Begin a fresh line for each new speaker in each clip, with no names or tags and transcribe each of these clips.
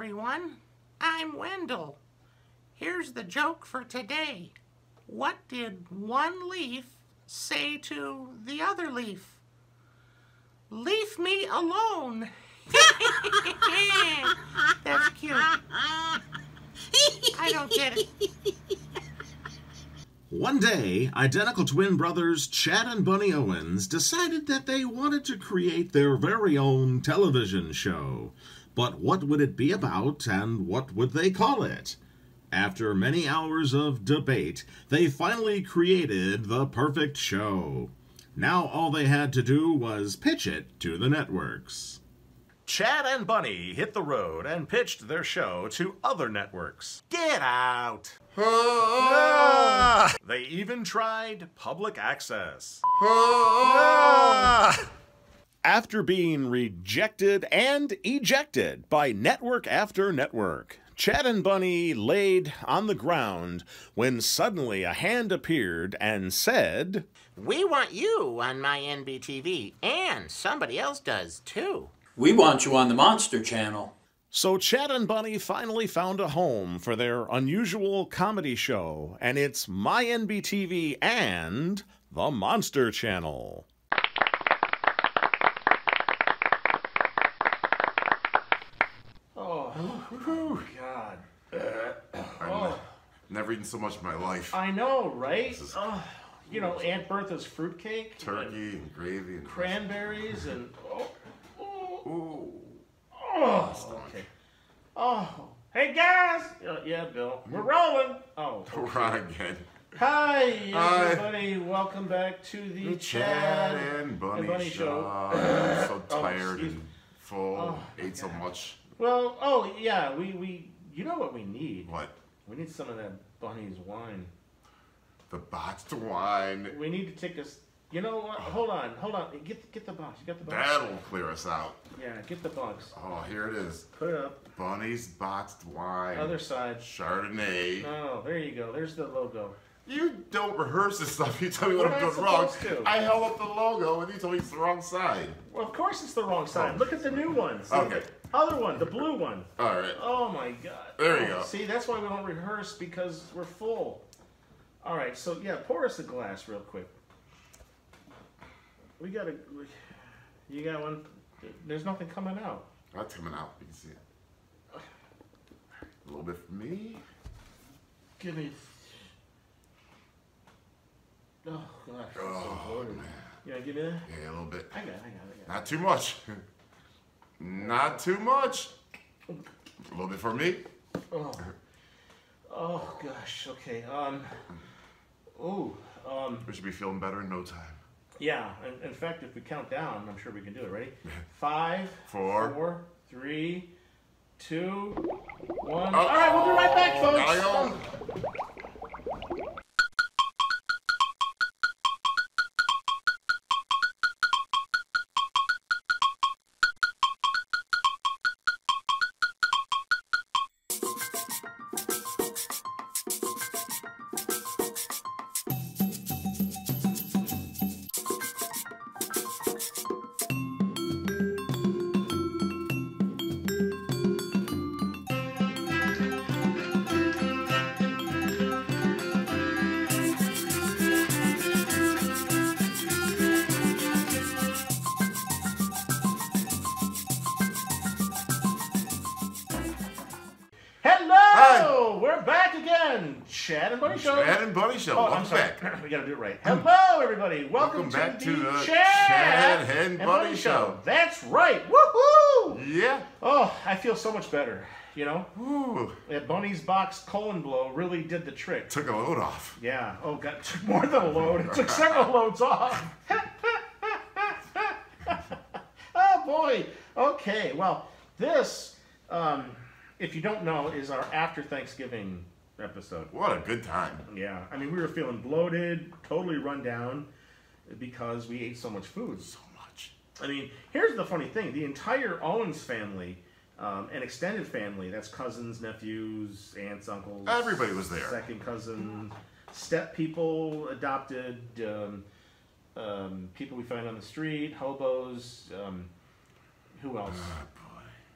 everyone. I'm Wendell. Here's the joke for today. What did one leaf say to the other leaf? Leave me alone. That's cute. I don't get it.
One day, identical twin brothers Chad and Bunny Owens decided that they wanted to create their very own television show. But what would it be about and what would they call it? After many hours of debate, they finally created the perfect show. Now all they had to do was pitch it to the networks.
Chad and Bunny hit the road and pitched their show to other networks. Get out! Ah! They even tried public access. Ah! After being rejected and ejected by network after network, Chad and Bunny laid on the ground when suddenly a hand appeared and said,
We want you on my NBTV, and somebody else does too.
We want you on the Monster Channel.
So Chad and Bunny finally found a home for their unusual comedy show, and it's My NBTV and the Monster Channel.
Oh, God.
I've never eaten so much in my life.
I know, right?
is-
Oh, you know, Aunt Bertha's fruitcake.
Turkey and gravy and
Cranberries and. Oh, oh, oh, okay. Oh, hey guys! Uh, yeah, Bill. We're rolling. Oh,
Right again.
hi,
Hi.
everybody. Welcome back to the,
The Chad and Bunny, show. I'm so
Oh,
tired
excuse
and full.
Oh,
ate so much.
Well, oh yeah, we we. You know what we need?
What?
We need some of that Bunny's wine.
The botched wine.
We need to take us. You know what? Oh. Hold on, hold on. Get get the box. You got the box.
That'll clear us out.
Yeah, get the box.
Oh, here it is.
Put it up.
Bunny's botched wine.
Other side.
Chardonnay.
Oh, there you go. There's the logo.
You don't rehearse this stuff. You tell me what
What
I'm doing wrong.
to?
I held up the logo and you told me it's the wrong side.
Well, of course it's the wrong side. Look at the new ones.
Okay.
the other one, the blue one.
All right.
Oh my god.
There you
Oh,
go.
See, that's why we don't rehearse because we're full. All right, so yeah, pour us a glass real quick. We gotta. You got one. There's nothing coming out.
That's coming out. You can see it. A little bit for me.
Give me. Oh gosh, so
Oh,
bloated.
man.
Yeah, give me that.
Yeah, a little bit.
I got, it, I got, it, I got.
Not too much. Not too much. A little bit for me.
Oh. Oh gosh. Okay. Um. Oh. Um.
We should be feeling better in no time.
Yeah. In, in fact, if we count down, I'm sure we can do it. Ready? Five.
Four.
Four. Three. Two. One.
Oh,
All right, we'll be right back, folks. Show.
Chad and Bunny Show.
Oh, I'm sorry.
back.
we gotta do it right. Hello, everybody. Welcome,
Welcome back
to,
to
the,
the
Chad,
Chad and Bunny Show.
That's right. Woohoo!
Yeah.
Oh, I feel so much better. You know,
Ooh.
that Bunny's box colon blow really did the trick.
Took a load off.
Yeah. Oh, got took more than a load. It took several loads off. oh, boy. Okay. Well, this, um, if you don't know, is our after Thanksgiving episode.
What a good time.
Yeah. I mean, we were feeling bloated, totally run down because we ate so much food.
So much.
I mean, here's the funny thing the entire Owens family. Um, an extended family, that's cousins, nephews, aunts, uncles.
Everybody was there.
Second cousin, step people, adopted, um, um, people we find on the street, hobos. Um, who else?
Boy.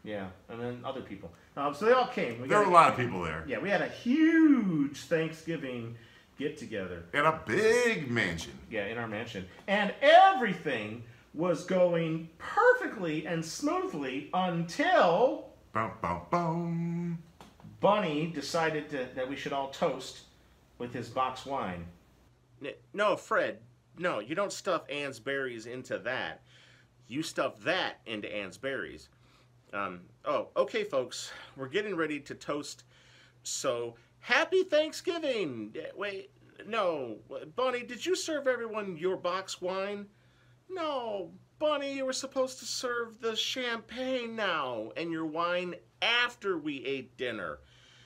Yeah, and then other people. Um, so they all came. We
There were a lot of people there.
Yeah, we had a huge Thanksgiving get together.
In a big mansion.
Yeah, in our mansion, and everything was going perfectly and smoothly until
Bum, bum, bum.
Bunny decided to, that we should all toast with his box wine.
No, Fred. No, you don't stuff Anne's berries into that. You stuff that into Anne's berries. Um, oh, okay, folks. We're getting ready to toast. So, happy Thanksgiving! Wait, no. Bunny, did you serve everyone your box wine? No, Bunny, you were supposed to serve the champagne now and your wine after we ate dinner.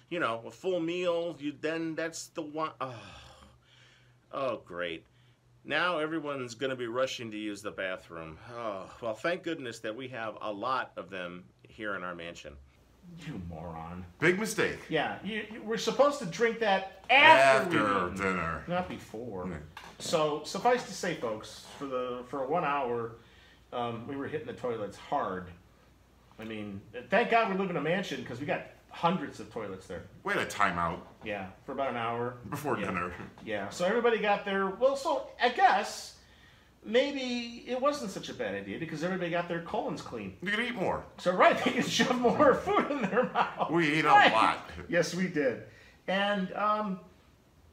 You know, a full meal, you then that's the wine. Oh. Oh, great. Now everyone's going to be rushing to use the bathroom. Oh, well, thank goodness that we have a lot of them here in our mansion.
You moron.
Big mistake.
Yeah, you, you, we're supposed to drink that after,
After dinner.
not before.
Yeah.
So suffice to say, folks, for the for one hour, um, we were hitting the toilets hard. I mean, thank God we live in a mansion because we got hundreds of toilets there.
Wait a timeout
Yeah, for about an hour
before
Yeah.
dinner.
Yeah, so everybody got their well. So I guess maybe it wasn't such a bad idea because everybody got their colons clean.
You can eat more.
So right, they can shove more food in their mouth.
We ate a lot.
Yes, we did. And um,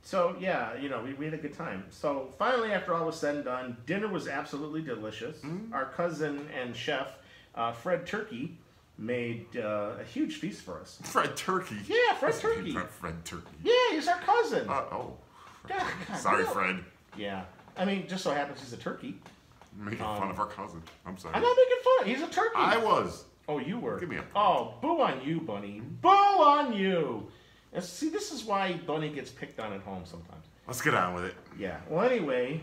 so yeah, you know, we, we had a good time. So finally, after all was said and done, dinner was absolutely delicious.
Mm-hmm.
Our cousin and chef uh, Fred Turkey made uh, a huge feast for us.
Fred Turkey.
Yeah, Fred Turkey.
Fred, Turkey.
Yeah, he's our cousin.
Uh, oh,
God, God,
sorry. Fred.
Yeah, I mean, just so happens he's a turkey.
Making fun of our cousin. I'm sorry.
I'm not making fun. He's a turkey.
I was.
Oh, you were.
Give me a point.
Oh, boo on you, Bunny. Boo on you. And see, this is why Bunny gets picked on at home sometimes.
Let's get on with it.
Yeah. Well, anyway,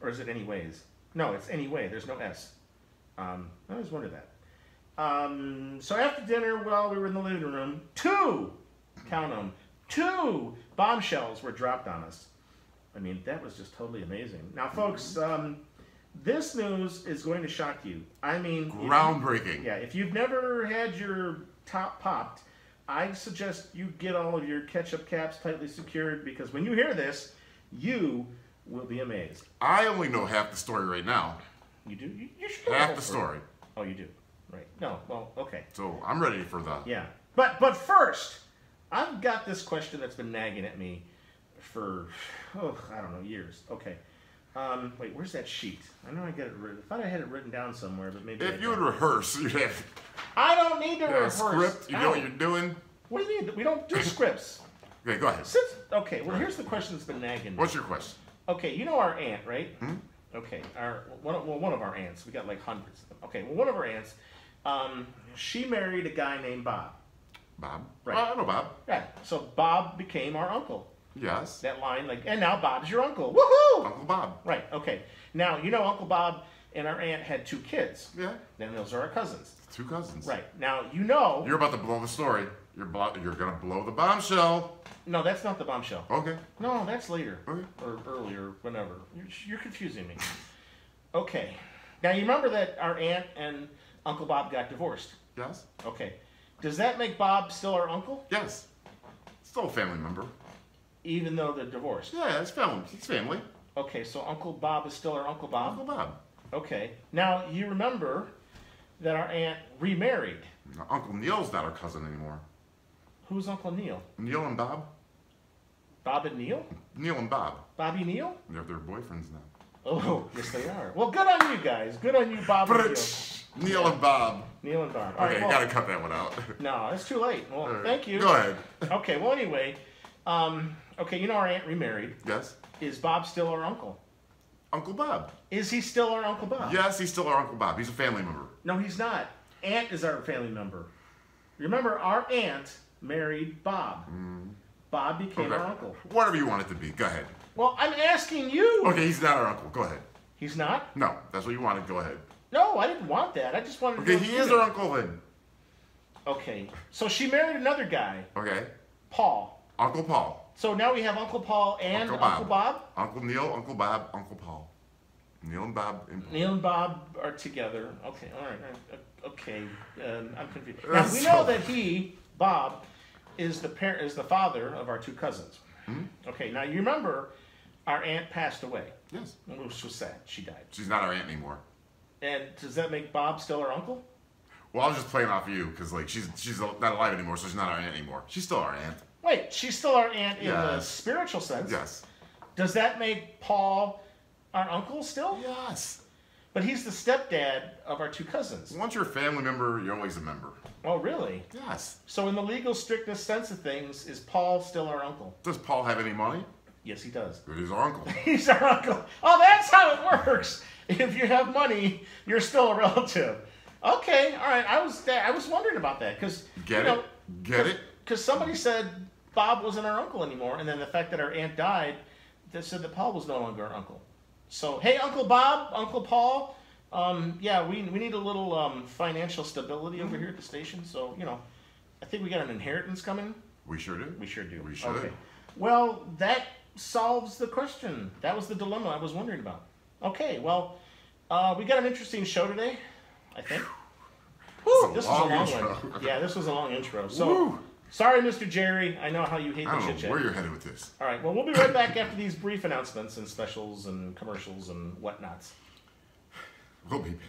or is it anyways? No, it's anyway. There's no S. Um, I always wondered that. Um, so after dinner, while we were in the living room, two, count them, two bombshells were dropped on us. I mean, that was just totally amazing. Now, folks, um, this news is going to shock you. I mean, if
Groundbreaking.
yeah, if you've never had your top popped, I suggest you get all of your ketchup caps tightly secured because when you hear this, you will be amazed.
I only know half the story right now.
You do? You, you should
Half the story.
Oh, you do. Right. No. Well, okay.
So I'm ready for that.
Yeah. But but first, I've got this question that's been nagging at me for oh I don't know years. Okay. Um, wait, where's that sheet? I know I got it written. I thought I had it written down somewhere, but maybe
If you would rehearse, you'd have
I don't need to
a
rehearse.
script. You know what you're doing.
What do you mean? We don't do scripts.
Okay, go ahead.
Since okay, well here's the question that's been nagging. me.
What's your question?
Okay, you know our aunt, right?
Hmm?
Okay, our one of, well one of our aunts. We got like hundreds of them. Okay, well one of our aunts, um, she married a guy named Bob.
Bob.
Right.
Oh, I know Bob.
Yeah, so Bob became our uncle.
Yes.
That line, like, and now Bob's your uncle. Woohoo!
Uncle Bob.
Right. Okay. Now you know Uncle Bob and our aunt had two kids.
Yeah.
Then those are our cousins.
Two cousins.
Right. Now you know.
You're about to blow the story. You're blo- you're gonna blow the bombshell.
no, that's not the bombshell.
Okay.
No, that's later
Okay.
or earlier, whenever. You're, you're confusing me. Okay. Now you remember that our aunt and Uncle Bob got divorced.
Yes.
Okay. Does that make Bob still our uncle,
Yes. Still a family member.
Even though they're divorced?
Yeah, it's family. It's family.
Okay, so Uncle Bob is still our Uncle Bob.
Uncle Bob.
Okay. Now you remember that our aunt remarried.
Now, Uncle Neil's not our cousin anymore.
Who's Uncle Neil?
Neil and Bob.
Bob and Neil?
Neil and Bob.
Bobby Neil?
They're their boyfriends now.
Oh, yes they are. Well, good on you guys. Good on you, Bob and Neil.
Neil and Bob.
Neil and Bob. All
Okay,
right,
you
well,
gotta cut that one out.
No, it's too late. Well,
right.
thank you.
Go ahead.
Okay, well, anyway, um, okay, you know our aunt remarried.
Yes.
Is Bob still our uncle?
Uncle Bob.
Is he still our Uncle Bob?
Yes, he's still our Uncle Bob. He's a family member.
No, he's not. Aunt is our family member. Remember, our aunt married Bob. Bob became
Mm. Okay.
our uncle.
Whatever you want it to be. Go ahead.
Well, I'm asking you.
Okay, he's not our uncle. Go ahead.
He's not?
No, that's what you wanted. Go ahead.
No, I didn't want that. I just wanted to
Okay, he is our uncle then.
Okay, so she married another guy,
Okay.
Paul.
Uncle Paul.
So now we have Uncle Paul and
Uncle
Uncle
Bob.
Bob.
Uncle Neil, Uncle Bob, Uncle Paul. Neil and Bob. and-
Neil and Bob are together. Okay, all right, okay. Um, I'm confused. Now we know that he, Bob, is the parent, is the father of our two cousins.
Hmm?
Okay, now you remember, our aunt passed away,
Yes.
which was sad. She died.
She's not our aunt anymore.
And does that make Bob still our uncle?
Well, I was just playing off of you because like she's she's not alive anymore, so she's not our aunt anymore. She's still our aunt.
Wait, she's still our aunt in the
Yes.
spiritual sense.
Yes.
Does that make Paul our uncle still?
Yes.
But he's the stepdad of our two cousins.
Once you're a family member, you're always a member.
Oh, really?
Yes.
So, in the legal strictness sense of things, is Paul still our uncle?
Does Paul have any money?
Yes, he does.
Good, he's our uncle.
He's our uncle. Oh, that's how it works. If you have money, you're still a relative. Okay, all right. I was I was wondering about that because
Get it? Get it?
Because somebody said Bob wasn't our uncle anymore, and then the fact that our aunt died, that said that Paul was no longer our uncle. So, hey, Uncle Bob, Uncle Paul, um, yeah, we, we need a little um, financial stability over here at the station. So, you know, I think we got an inheritance coming.
We sure do.
We sure do.
We sure
Okay. Well, that solves the question. That was the dilemma I was wondering about. Okay, well, uh, we got an interesting show today, I think.
Woo,
This was a long
intro.
one. Yeah, this was a long intro. So,
Woo.
Sorry, Mr. Jerry. I know how you hate
I
the
don't
chit
know
chat.
where you're headed with this.
All right, well, we'll be right back after these brief announcements and specials and commercials and whatnots.
We'll be back.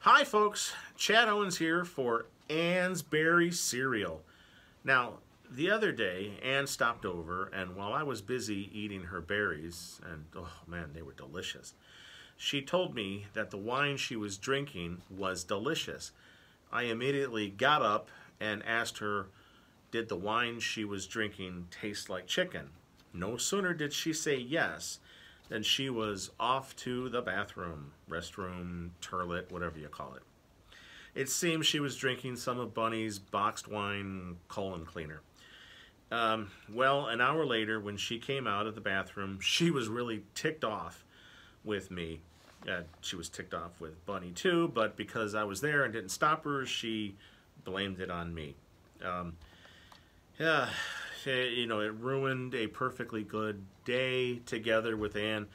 Hi, folks. Chad Owens here for Ann's Berry Cereal. Now, the other day, Anne stopped over, and while I was busy eating her berries, and oh man, they were delicious, she told me that the wine she was drinking was delicious. I immediately got up and asked her, Did the wine she was drinking taste like chicken? No sooner did she say yes than she was off to the bathroom, restroom, turlet, whatever you call it. It seems she was drinking some of Bunny's boxed wine colon cleaner. Um, well, an hour later, when she came out of the bathroom, she was really ticked off with me. Uh, she was ticked off with Bunny too, but because I was there and didn't stop her, she blamed it on me. Um, yeah, eh, you know, it ruined a perfectly good day together with Anne,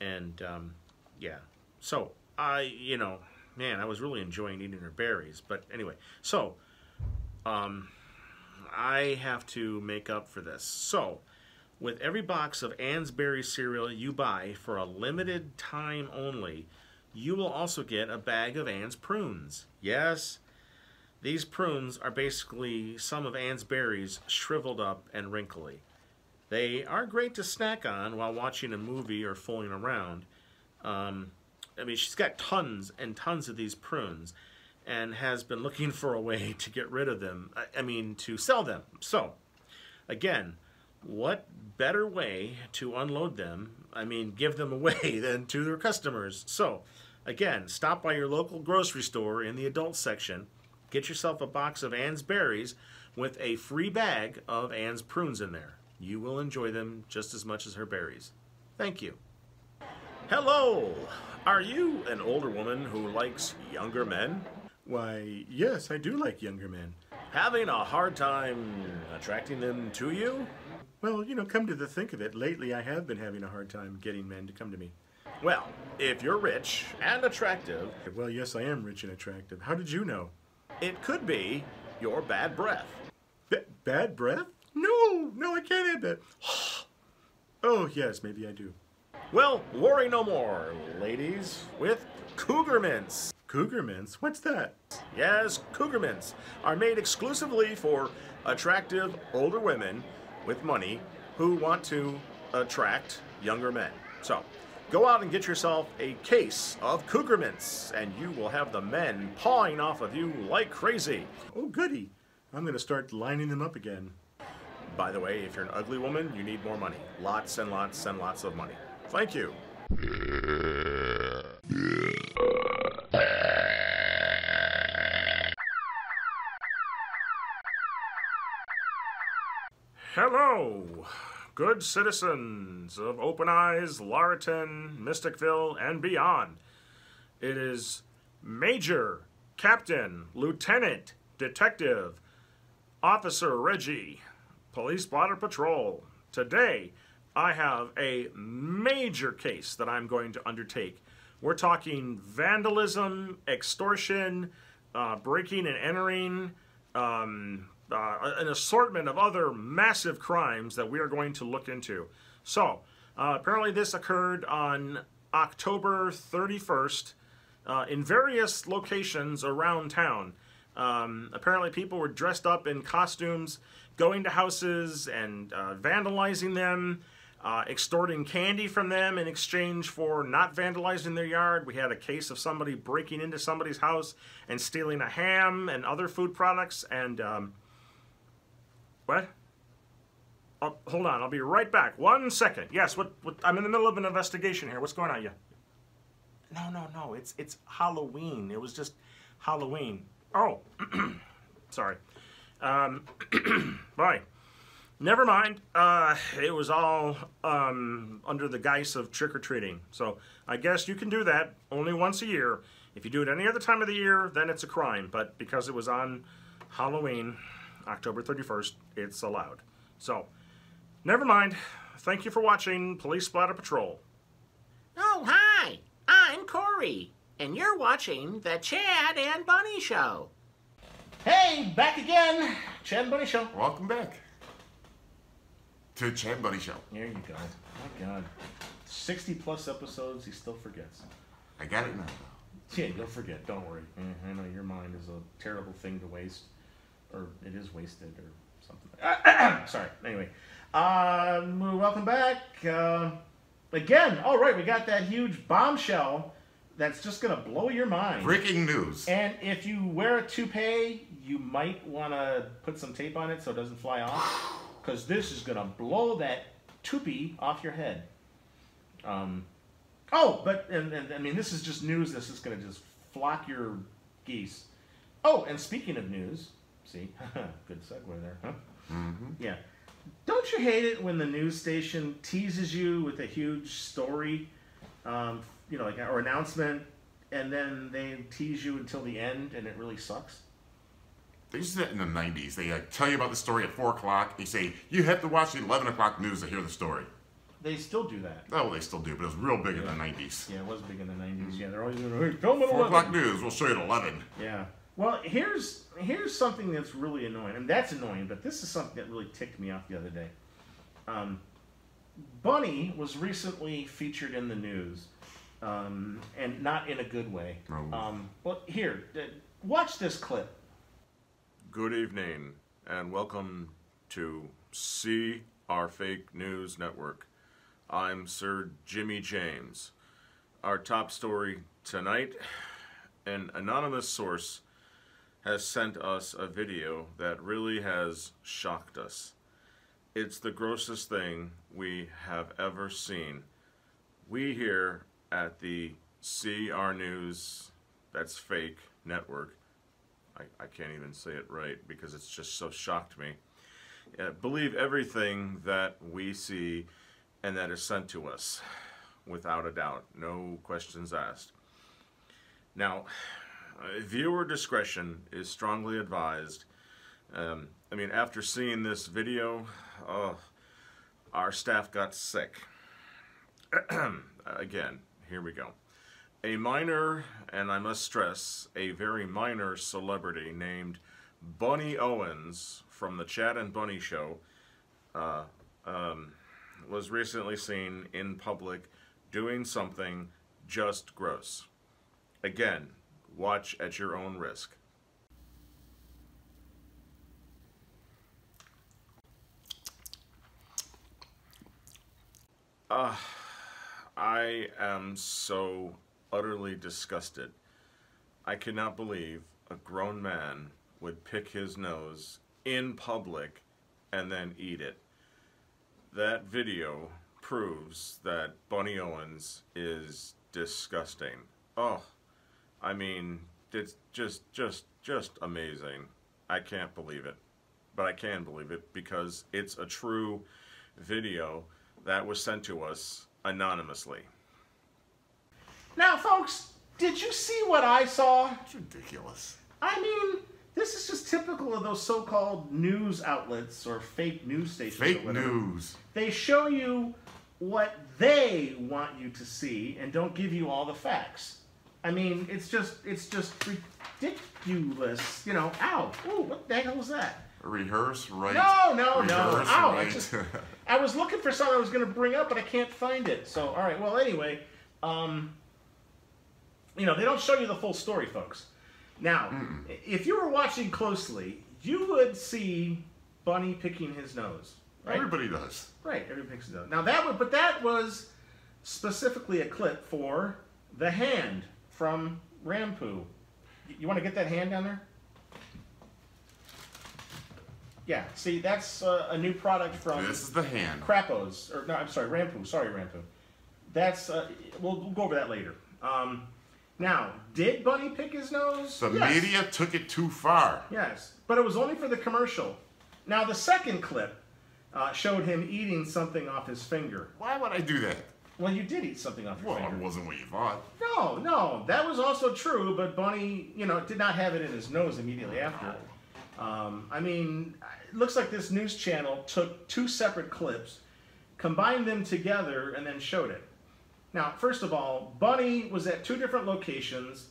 and um, yeah. So I, you know, man, I was really enjoying eating her berries. But anyway, so um, I have to make up for this. So with every box of Ann's Berry cereal you buy for a limited time only, you will also get a bag of Ann's prunes. Yes, these prunes are basically some of Ann's berries shriveled up and wrinkly. They are great to snack on while watching a movie or fooling around. Um, I mean, she's got tons and tons of these prunes and has been looking for a way to get rid of them. I, mean, to sell them. So, again, what better way to unload them? I mean, give them away than to their customers. So, again, stop by your local grocery store in the adult section. Get yourself a box of Ann's berries with a free bag of Ann's prunes in there. You will enjoy them just as much as her berries. Thank you. Hello! Are you an older woman who likes younger men? Why, yes, I do like younger men. Having a hard time attracting them to you? Well, you know, come to the think of it, lately I have been having a hard time getting men to come to me. Well, if you're rich and attractive. Well, yes, I am rich and attractive. How did you know? It could be your bad breath. B- bad breath? No, no, I can't have that. oh, yes, maybe I do. Well, worry no more, ladies, with Cougar Mints. Cougar Mints? What's that? Yes, Cougar Mints are made exclusively for attractive older women with money who want to attract younger men. So, go out and get yourself a case of Cougar Mints, and you will have the men pawing off of you like crazy. Oh, goody. I'm going to start lining them up again. By the way, if you're an ugly woman, you need more money. Lots and lots and lots of money. Thank you. Hello, good citizens of Open Eyes, Laraton, Mysticville, and beyond. It is Major Captain, Lieutenant, Detective, Officer Reggie, Police Blotter Patrol. Today, I have a major case that I'm going to undertake. We're talking vandalism, extortion, uh, breaking and entering, um, uh, an assortment of other massive crimes that we are going to look into. So, uh, apparently, this occurred on October 31st uh, in various locations around town. Um, apparently, people were dressed up in costumes, going to houses and uh, vandalizing them, uh, extorting candy from them in exchange for not vandalizing their yard. We had a case of somebody breaking into somebody's house and stealing a ham and other food products. And um, what? Oh, hold on, I'll be right back. One second. Yes, what, what? I'm in the middle of an investigation here. What's going on? Yeah. No, no, no. It's it's Halloween. It was just Halloween. Oh, sorry. Um, bye. Never mind. Uh, it was all um, under the guise of trick or treating. So I guess you can do that only once a year. If you do it any other time of the year, then it's a crime. But because it was on Halloween, October 31st, it's allowed. So, never mind. Thank you for watching Police Splatter Patrol.
Oh, hi. I'm Corey, and you're watching the Chad and Bunny Show.
Hey, back again. Chad and Bunny Show.
Welcome back to Chad and Bunny Show.
There you go. My God. 60 plus episodes, he still forgets.
I got it now.
Yeah, you'll forget. Don't worry. Eh, I know your mind is a terrible thing to waste, or it is wasted, or something. Sorry. Anyway, um, welcome back. Uh, again, all right, we got that huge bombshell that's just going to blow your mind.
Breaking news.
And if you wear a toupee, you might want to put some tape on it so it doesn't fly off, because this is going to blow that toupee off your head. Um, oh, but and, and I mean, this is just news. This is going to just flock your geese. Oh, and speaking of news, see, good segue there, huh?
Mm-hmm.
Yeah. Don't you hate it when the news station teases you with a huge story, um, you know, like or announcement, and then they tease you until the end, and it really sucks.
They used to that in the 90s. They uh, tell you about the story at 4 o'clock. They say, you have to watch the 11 o'clock news to hear the story.
They still do that.
Oh, they still do, but it was real big in the 90s.
Yeah, it was big in the '90s. Yeah, they're always doing, hey,
4 o'clock news, we'll show you at 11.
Yeah. Well, here's here's something that's really annoying, and that's annoying. But this is something that really ticked me off the other day. Um, Bunny was recently featured in the news, um, and not in a good way.
Oh.
Um, well, here, uh, watch this clip.
Good evening, and welcome to See Our Fake News Network. I'm Sir Jimmy James. Our top story tonight an anonymous source has sent us a video that really has shocked us. It's the grossest thing we have ever seen. We here at the CR News, that's fake network, I, I can't even say it right because it's just so shocked me. Uh, believe everything that we see and that is sent to us, without a doubt, no questions asked. Now, uh, viewer discretion is strongly advised. Um, I mean, after seeing this video, oh, our staff got sick. Again, here we go. A minor, and I must stress, a very minor celebrity named Bunny Owens from the Chad and Bunny Show uh, um, was recently seen in public doing something just gross. Again, watch at your own risk. Uh, I am so utterly disgusted. I cannot believe a grown man would pick his nose in public and then eat it. That video proves that Bunny Owens is disgusting. Oh, I mean, it's just, just, just amazing. I can't believe it. But I can believe it because it's a true video that was sent to us anonymously.
Now, folks,
Did you see what I saw?
It's ridiculous.
I mean, this is just typical of those so-called news outlets or fake news stations.
Fake news.
They show you what they want you to see and don't give you all the facts. I mean, it's just it's just ridiculous. You know, ow, ooh, what the hell was that?
Rehearse, right?
No, no, no.
Rehearse,
Ow, I just I was looking for something I was going to bring up, but I can't find it. So, all right. Well, anyway, um, you know, they don't show you the full story, folks. Now, if you were watching closely, you would see Bunny picking his nose. Right?
Everybody does.
Right. Everybody picks his nose. Now that would, but that was specifically a clip for the hand from Rampu. Y- You want to get that hand down there? Yeah. See, that's uh, a new product from.
This is the hand.
Crappos, or no, I'm sorry, Rampu. Sorry, Rampu. That's uh, we'll, we'll go over that later. Um, now, did Bunny pick his nose?
The
Yes.
media took it too far.
Yes, but it was only for the commercial. Now, the second clip uh, showed him eating something off his finger.
Why would I do that?
Well, you did eat something off your
Well, it wasn't what you thought.
No, no, that was also true, but Bunny, you know, did not have it in his nose immediately after. Um, I mean, it looks like this news channel took two separate clips, combined them together, and then showed it. Now, first of all, Bunny was at two different locations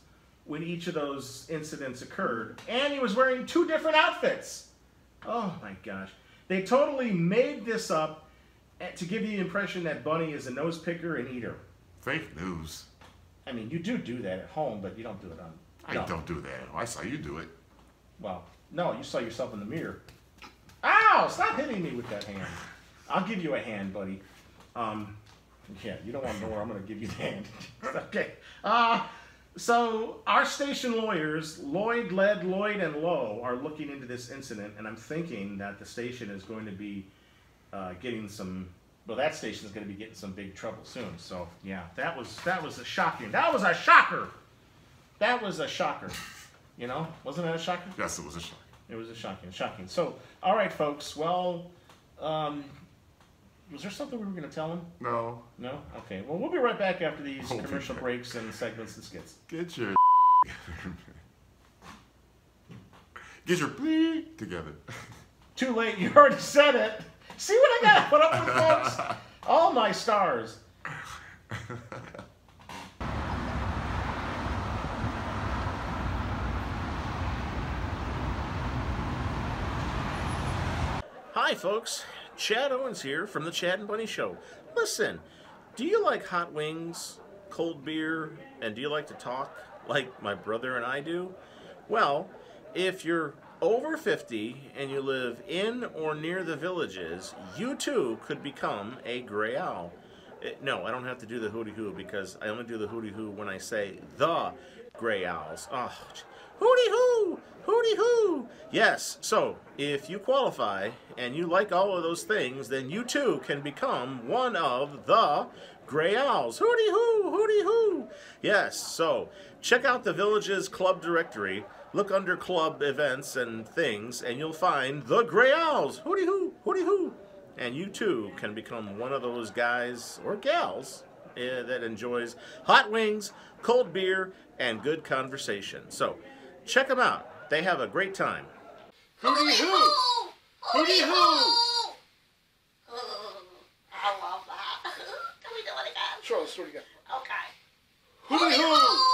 when each of those incidents occurred, and he was wearing two different outfits. Oh my gosh. They totally made this up to give you the impression that Bunny is a nose picker and eater.
Fake news.
I mean, you do do that at home, but you don't do it on.
I
no.
don't do that. I saw you do it.
Well, no, you saw yourself in the mirror. Ow! Stop hitting me with that hand. I'll give you a hand, buddy. Um, yeah, you don't want to know where I'm going to give you the hand. okay. Uh, so our station lawyers, Lloyd, Led, Lloyd, and Lowe, are looking into this incident, and I'm thinking that the station is going to be uh, getting some. Well, that station is going to be getting some big trouble soon. So yeah, that was that was a shocking. That was a shocker. That was a shocker. You know, wasn't that a shocker?
Yes, it was a shock.
It was a shocking, shocking. So, all right, folks. Well, um, was there something we were going to tell him?
No.
No. Okay. Well, we'll be right back after these
We'll
commercial
back.
breaks and segments and skits.
Get your Get your bleep together.
Too late. You already said it. See what I got to put up with, folks? All my stars. Hi, folks. Chad Owens here from the Chad and Bunny Show. Listen, do you like hot wings, cold beer, and do you like to talk like my brother and I do? Well, if you're over 50 and you live in or near the villages, you too could become a gray owl. Eh, No, I don't have to do the hooty hoo because I only do the hooty hoo when I say the gray owls. Oh, hooty hoo! Hooty hoo! Yes, so if you qualify and you like all of those things, then you too can become one of the gray owls. Hooty hoo! Hooty hoo! Yes, so check out the village's club directory. Look under club events and things, and you'll find the gray owls. Hooty hoo! Hooty hoo! And you too can become one of those guys or gals eh, that enjoys hot wings, cold beer, and good conversation. So check them out. They have a great time.
Hooty hoo! Hooty hoo! I love that. Can we do it again?
Sure, let's do it again.
Okay.
Hooty hoo!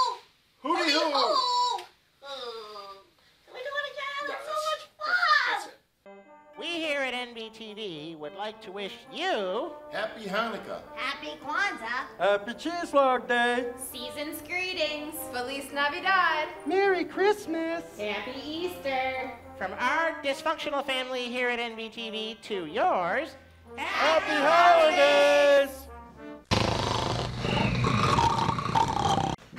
At NBTV would like to wish you
Happy Hanukkah.
Happy Kwanzaa.
Happy Cheeselog Day!
Season's greetings. Feliz Navidad.
Merry Christmas!
Happy Easter.
from our dysfunctional family here at NBTV to yours.
Happy Holidays!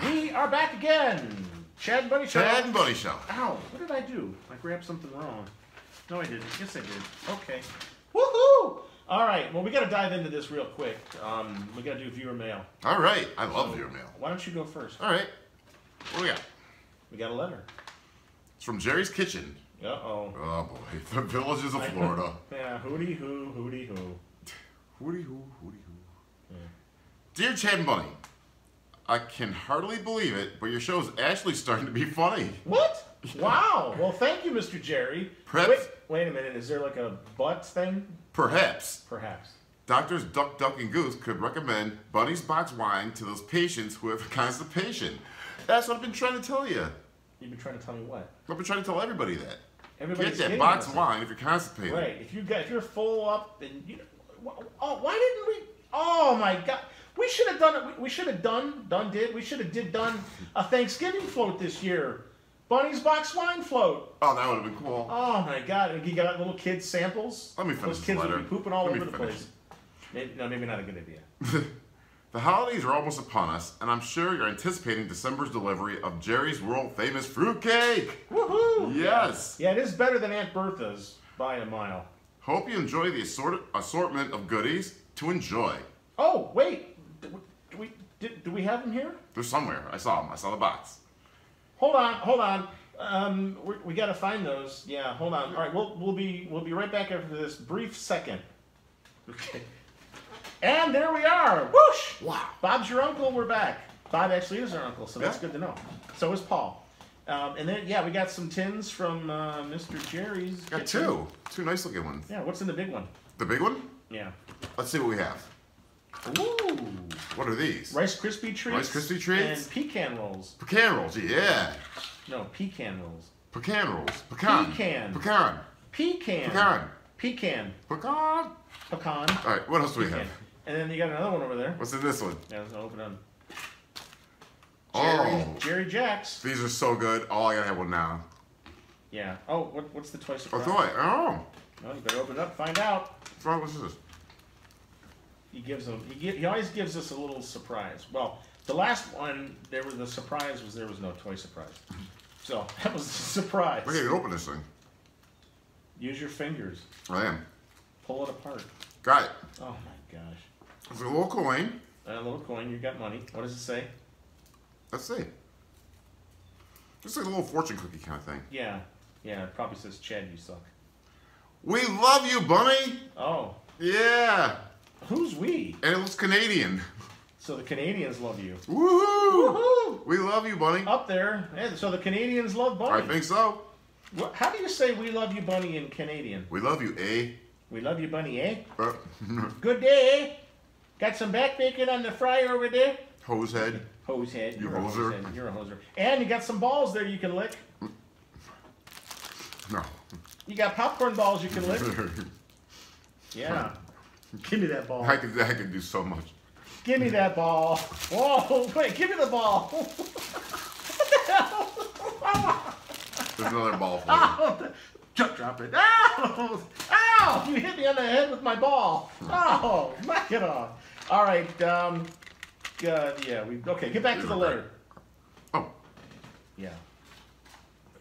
We are back again. Chad and Bunny Show.
Chad and Buddy Show.
Ow, what did I do? I grabbed something wrong. No, I didn't. Yes, I did. Okay. Woohoo! All right, well, we got to dive into this real quick. Um, we got to do viewer mail.
All right. I love your mail.
Why don't you go first?
All right. What do we got?
We got a letter.
It's from Jerry's Kitchen.
Uh oh.
Oh boy, the villages of Florida.
Yeah, hooty hoo, hooty hoo.
Hooty hoo, hooty hoo. Dear Chad and Bunny, I can hardly believe it, but your show's actually starting to be funny.
What? Wow. Well, thank you, Mr. Jerry.
Perhaps-
Wait, wait a minute. Is there like a butt thing?
Perhaps
Perhaps.
Doctors Duck, Duck, and Goose could recommend Bunny's Box Wine to those patients who have constipation. That's what I've been trying to tell you.
You've been trying to tell me what?
I've been trying to tell everybody that.
Everybody's
Get that box wine if you're constipated.
Right. If you got, if you're full up, and you. Oh, why didn't we? Oh my God. We should have done it. We should have done, done, did. We should have did done a Thanksgiving float this year. Bunny's box wine float.
Oh, that would have been cool.
Oh my God! And you got little kids samples.
Let me finish
Those kids
letter.
would be pooping all
Let
over the
finish
place. Maybe, no, maybe not a good idea.
The holidays are almost upon us, and I'm sure you're anticipating December's delivery of Jerry's world famous fruitcake.
Woohoo!
Yes.
Yeah, it is better than Aunt Bertha's by a mile.
Hope you enjoy the assort- assortment of goodies to enjoy.
Oh wait, do we, do we, did, do we have them here?
They're somewhere. I saw them. I saw the box.
Hold on, hold on. Um, we we got to find those. Yeah, hold on. All right, we'll we'll be we'll be right back after this brief second. Okay. And there we are. Whoosh!
Wow.
Bob's your uncle. We're back. Bob actually is our uncle, so that's good to know. So is Paul. Um, and then yeah, we got some tins from uh, Mr. Jerry's.
Got
kitchen.
two. Two nice looking ones.
Yeah, what's in the big one?
The big one?
Yeah.
Let's see what we have.
Ooh.
What are these?
Rice Krispie treats.
Rice Krispie treats?
And pecan rolls.
Pecan rolls. Yeah.
No, pecan rolls.
Pecan rolls. Pecan.
Pecan.
Pecan.
Pecan.
Pecan.
Pecan.
Pecan.
Pecan.
All right. What else do we
Pecan.
have?
And then you got another one over there.
What's in this one?
Yeah, let's open them.
Oh,
Jerry Jacks.
these are so good. Oh, I gotta have one now.
Yeah. Oh, what, what's the toy
Oh,
surprise?
toy. Oh.
Well, you better open it up. Find out.
What's wrong with this?
He gives them. He, he always gives us a little surprise. Well, the last one, there was the surprise was there was no toy surprise. So that was a surprise.
Can't even open this thing.
Use your fingers.
I am.
Pull it apart.
Got it.
Oh my gosh.
It's a little coin.
A little coin. You got money. What does it say?
Let's see. Just like a little fortune cookie kind of thing.
Yeah. Yeah. It probably says Chad, you suck.
We love you, Bunny.
Oh.
Yeah.
Who's we?
And it looks Canadian.
So the Canadians love you.
Woohoo!
Woohoo!
We love you, Bunny.
Up there. Yeah, so the Canadians love Bunny.
I think so.
What, how do you say we love you, Bunny, in Canadian?
We love you, eh?
We love you, Bunny, eh?
Uh,
Good day, eh? Got some back bacon on the fryer over there?
hose head.
Hose head.
You
You're a
hoser.
hose head. You're a hoser. And you got some balls there you can lick.
No.
You got popcorn balls you can lick. Yeah. Give me that ball.
I could, I could do so much.
Give me that ball. Whoa, wait, give me the ball. what the hell?
There's another ball for you.
Oh, drop, drop it. Ow! Ow! You hit me on the head with my ball. Oh, knock it off. All right. Um. Uh, yeah. We okay. Get back to the letter.
Oh,
Yeah.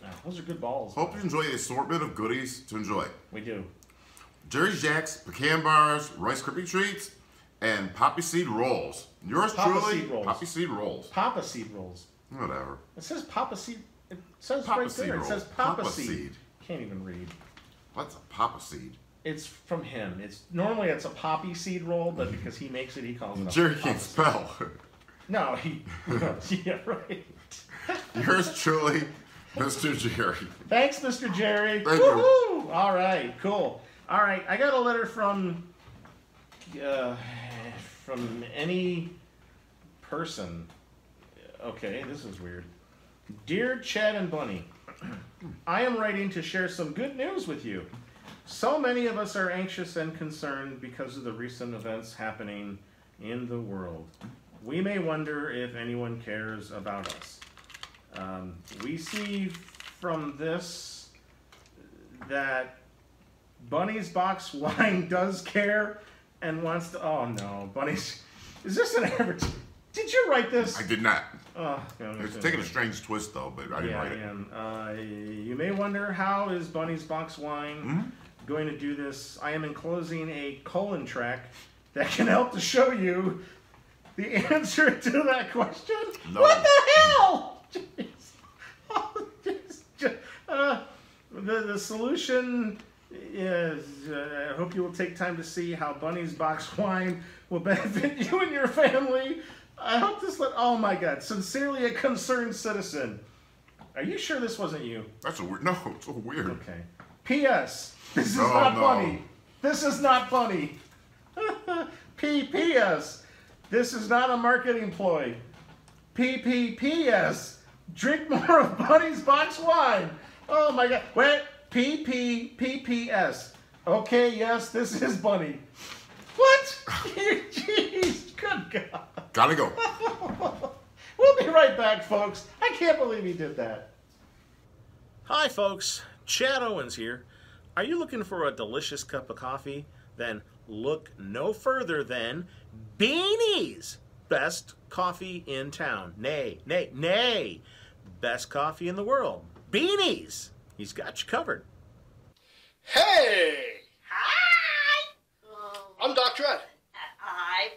Wow, those are good balls.
hope you enjoy the assortment of goodies to enjoy.
We do.
Jerry Jacks, pecan bars, Rice Krispie treats, and poppy seed rolls. Yours
Papa
truly,
seed rolls.
poppy seed rolls.
Papa seed rolls.
Whatever.
It says Papa seed. It says
Papa
right
seed
there. It says Papa,
Papa
seed.
seed.
Can't even read.
What's a papa seed?
It's from him. It's normally it's a poppy seed roll, but because he makes it, he calls it.
Jerry can't
seed.
spell.
No, he. yeah, right.
Yours truly, Mr. Jerry.
Thanks, Mr. Jerry.
Thank you.
All right, cool. All right, I got a letter from uh, from any person. Okay, this is weird. Dear Chad and Bunny, I am writing to share some good news with you. So many of us are anxious and concerned because of the recent events happening in the world. We may wonder if anyone cares about us. Um, we see from this that Bunny's Box Wine does care and wants to. Oh no, Bunny's. Is this an advertisement? Did you write this?
I did not.
Oh,
It's taking a strange twist though, but I didn't
yeah,
write it.
I am. Uh, you may wonder how is Bunny's Box Wine
Hmm?
going to do this. I am enclosing a colon track that can help to show you the answer to that question.
No.
What the hell? Jeez. Oh, uh, the, the solution is uh, I hope you will take time to see how Bunny's Box Wine will benefit you and your family I hope this. Let, oh my God! Sincerely, a concerned citizen. Are you sure this wasn't you?
That's a weird. No, it's so weird.
Okay. P.S. This is
Oh,
not
no.
funny. This is not funny. P.P.S. This is not a marketing ploy. P.P.P.S. Drink more of Bunny's box wine. Oh my God. Wait. P.P.P.P.S. Okay, yes, this is Bunny. What? Jeez, good God.
Gotta go.
We'll be right back, folks. I can't believe he did that.
Hi, folks. Chad Owens here. Are you looking for a delicious cup of coffee? Then look no further than Beanie's. Best coffee in town. Nay, nay, nay. Best coffee in the world. Beanie's. He's got you covered.
Hey!
Hi!
I'm Dr. Ed.
I'm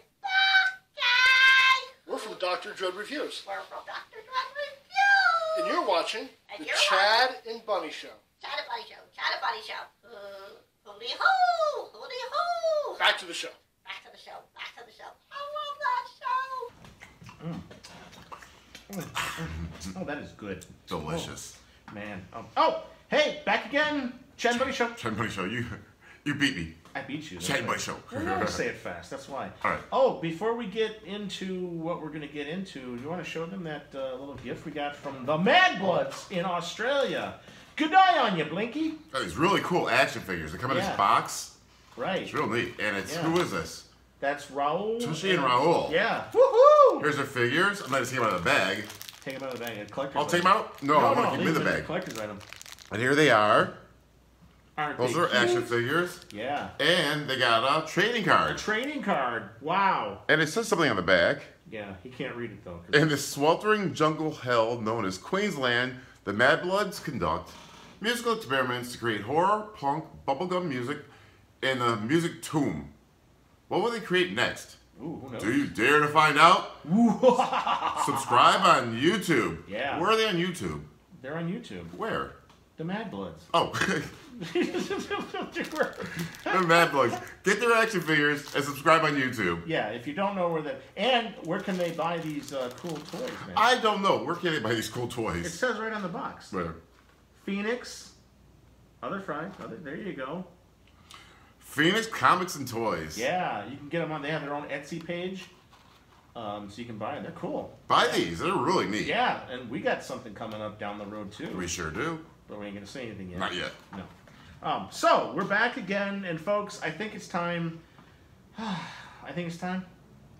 We're from Dr. Dread Reviews.
We're from Dr. Drug Reviews!
And you're watching
And
the
you're
Chad and Bunny Show.
Chad and Bunny Show, Chad and Bunny Show. Uh, hooty hoo! Hooty hoo!
Back to the show.
Back to the show, back to the show. I love that show!
Oh, that is good.
Delicious.
Oh, man. Oh, oh, hey, back again. Chad and Buddy Show.
Chad Buddy Show, you you beat me.
I beat you.
Chad Bunny Show.
Well, you always say it fast. That's why.
All right.
Oh, before we get into what we're going to get into, do you want to show them that uh, little gift we got from the Mad Bloods in Australia? Good eye on you, Blinky.
Got these really cool action figures. They come in this box.
Right.
It's real neat. And it's
Yeah.
who is this?
That's Raul.
Tushy and Raul.
Yeah. Woohoo!
Here's their figures. I'm gonna take them out of the bag.
Take them out of the bag. A collector's
I'll take them out. No, I want to keep them in the bag.
Collector's item.
And here they are.
Aren't
Those
they
are action figures.
Yeah.
And they got a trading card.
Trading card. Wow.
And it says something on the back.
Yeah, he can't read it though.
In the sweltering jungle hell known as Queensland, the Mad Bloods conduct musical experiments to create horror, punk, bubblegum music in the music tomb. What will they create next?
Ooh.
Do you dare to find out? Subscribe on YouTube.
Yeah.
Where are they on YouTube?
They're on YouTube.
Where?
The Mad Bloods.
Oh, the Mad Bloods. Get their action figures and subscribe on YouTube.
yeah, if you don't know where the and where can they buy these uh, cool toys, man?
I don't know. Where can they buy these cool toys?
it says right on the box.
Where?
Phoenix, other fry, other. There you go.
Phoenix Comics and Toys.
Yeah, you can get them on. They have their own Etsy page, um, so you can buy them. They're cool.
Buy these. They're really neat.
Yeah, and we got something coming up down the road too.
We sure do.
but we ain't gonna say anything yet.
Not yet.
No. Um, so we're back again, and folks, I think it's time. I think it's time.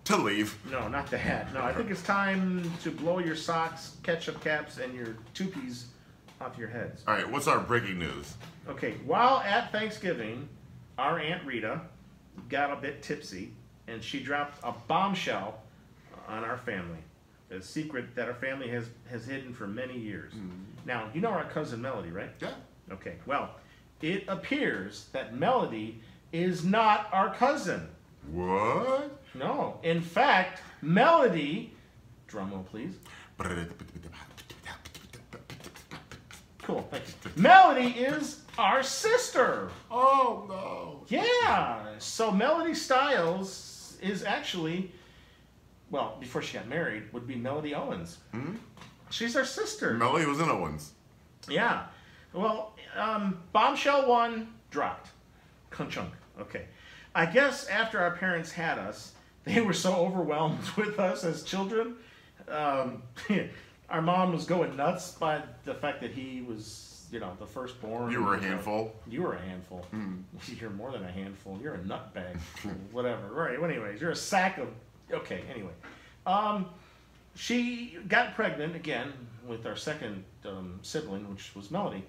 To leave.
No, not the hat. No, I think it's time to blow your socks, ketchup caps, and your toupies off your heads.
All right, what's our breaking news?
Okay, while at Thanksgiving, our Aunt Rita got a bit tipsy, and she dropped a bombshell on our family. A secret that our family has, has hidden for many years. Now, you know our cousin Melody, right?
Yeah.
Okay, well, it appears that Melody is not our cousin.
What?
No. In fact, Melody, drum roll please. Cool, thank you. Melody is our sister.
Oh no.
Yeah. So Melody Styles is actually, well, before she got married, would be Melody Owens.
Hmm?
She's our sister.
Melody was in Owens.
Yeah. Well, um, bombshell one dropped. Chunk. Okay. I guess after our parents had us, they were so overwhelmed with us as children. Um, our mom was going nuts by the fact that he was, you know, the firstborn.
You were a handful.
You were a handful. You're more than a handful. You're a nutbag. Whatever. Right. Well, anyways, you're a sack of. Okay. Anyway, um, she got pregnant again with our second um, sibling, which was Melody,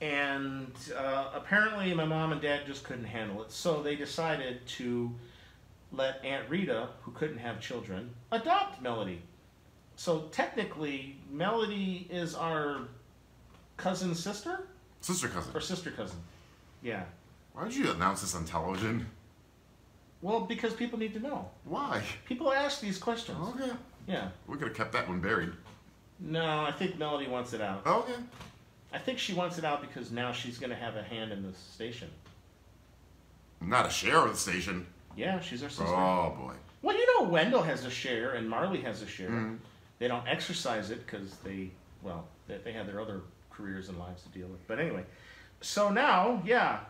and uh, apparently my mom and dad just couldn't handle it, so they decided to let Aunt Rita, who couldn't have children, adopt Melody. So technically, Melody is our cousin sister
Sister cousin.
or sister cousin. Yeah.
Why did you announce this on television?
Well, because people need to know.
Why?
People ask these questions.
Okay.
Yeah.
We could have kept that one buried.
No, I think Melody wants it out.
Okay.
I think she wants it out because now she's going to have a hand in the station.
Not a share of the station.
Yeah, she's our sister.
Oh boy.
Well, you know Wendell has a share and Marley has a share.
Mhm.
They don't exercise it because they, well, they, they have their other careers and lives to deal with. But anyway, so now, yeah.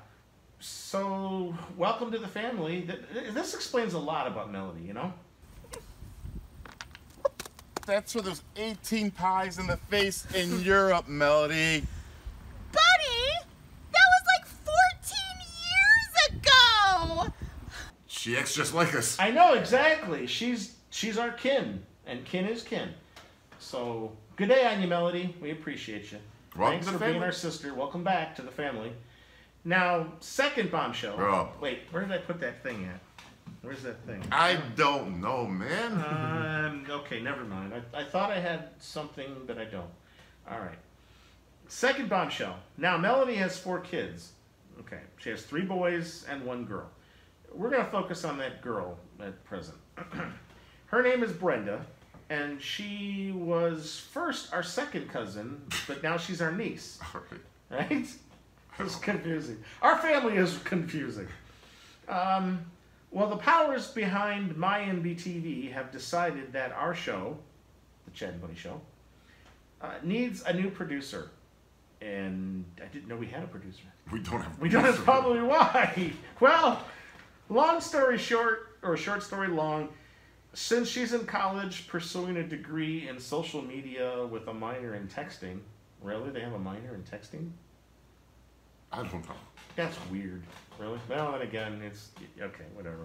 So welcome to the family. This explains a lot about Melody, you know.
That's for those 18 pies in the face in Europe, Melody.
Buddy, that was like 14 years ago.
She acts just like us.
I know exactly. She's she's our kin, and kin is kin. So good day on you, Melody. We appreciate you.
Welcome
Thanks
to
for
the
being our sister. Welcome back to the family. Now, second bombshell.
Oh.
Wait, where did I put that thing at? Where's that thing?
I don't know, man.
Um, okay, never mind. I, I thought I had something, but I don't. All right. Second bombshell. Now, Melody has four kids. Okay, she has three boys and one girl. We're going to focus on that girl at present. Her name is Brenda, and she was first our second cousin, but now she's our niece. Right? It's confusing. Our family is confusing. Um, well, the powers behind MyNBTV have decided that our show, the Chad and Bunny Show, uh, needs a new producer. And I didn't know we had a producer.
We don't have.
We don't. That's probably why. Well, long story short, or short story long, since she's in college pursuing a degree in social media with a minor in texting. Really, they have a minor in texting?
I don't know.
That's weird. Really? Well, then again, it's okay. Whatever.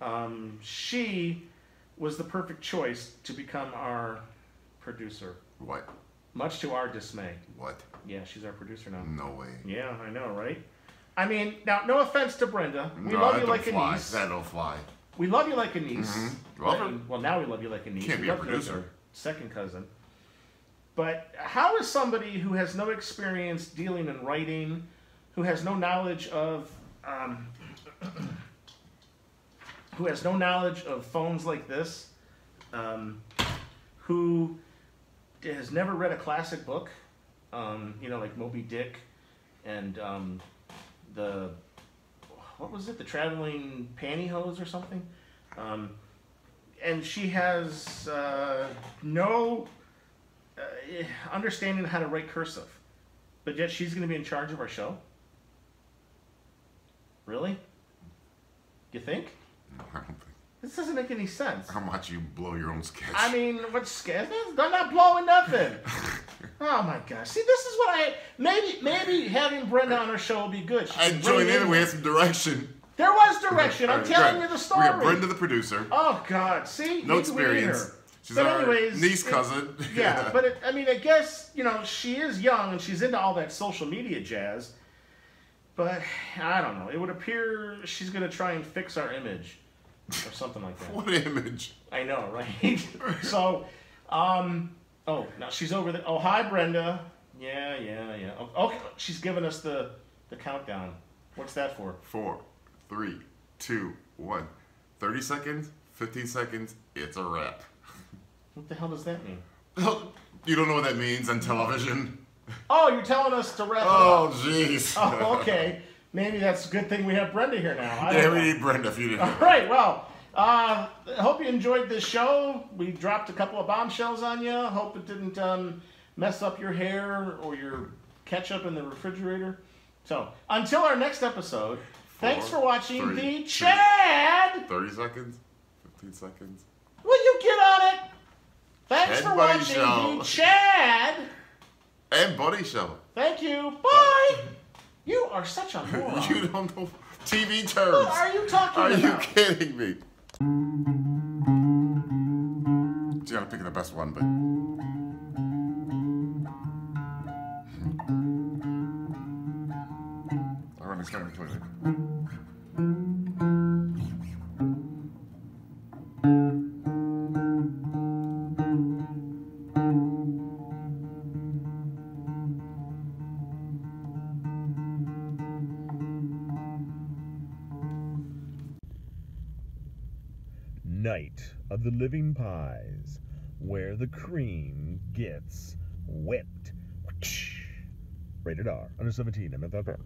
Um, she was the perfect choice to become our producer.
What?
Much to our dismay.
What?
Yeah, she's our producer now.
No way.
Yeah, I know, right? I mean, now, no offense to Brenda. We
no,
love you like a
fly.
niece.
That don't fly.
We love you like a niece.
Mhm. Love her.
Well, now we love you like a niece.
Can't
We
be a
love you as
producer.
Second cousin. But how is somebody who has no experience dealing in writing, who has no knowledge of, um, who has no knowledge of phones like this, um, who has never read a classic book, um, you know, like Moby Dick, and um, the what was it, the traveling pantyhose or something, um, and she has uh, no uh, understanding how to write cursive, but yet she's going to be in charge of our show. Really? You think?
No, I don't think.
This doesn't make any sense.
How much you blow your own sketch?
I mean, what's scared? I'm not blowing nothing. oh my gosh! See, this is what I maybe maybe having Brenda on our show will be good.
I joined in we had some direction.
There was direction. I'm
Alright,
telling you the story.
We got Brenda, the producer.
Oh God! See,
No
Maybe we need
experience. She's
but anyways,
niece
it-
cousin.
yeah, but it, I mean, I guess you know she is young and she's into all that social media jazz. But I don't know. It would appear she's gonna try and fix our image or something like that.
What image?
I know, right? so, um, oh, now she's over there. Oh, hi, Brenda. Yeah, yeah, yeah. Oh, Okay, she's giving us the the countdown. What's that for?
Four, three, two, one. 30 seconds, 15 seconds, it's a wrap.
What the hell does that mean?
You don't know what that means on television?
Oh, you're telling us to wrap
Oh,
up.
jeez.
Oh, okay. Maybe that's a good thing we have Brenda here now. I
Yeah,
know.
we need Brenda if you didn't.
All right, well, uh, I hope you enjoyed this show. We dropped a couple of bombshells on you. Hope it didn't um, mess up your hair or your ketchup in the refrigerator. So, until our next episode, thanks for watching
three,
the Chad.
30 seconds, 15 seconds.
Will you get on it? Thanks
Chad
for watching
Show.
the Chad.
And Buddy Show.
Thank you. Bye. You are such a moron.
you don't know TV terms.
What are you talking about?
Are you kidding me? You gotta pick the best one, but. To the toilet.
Night of the Living Pies, where the cream gets whipped. Rated R, under 17, MFFR.